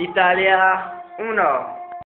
Italia 1.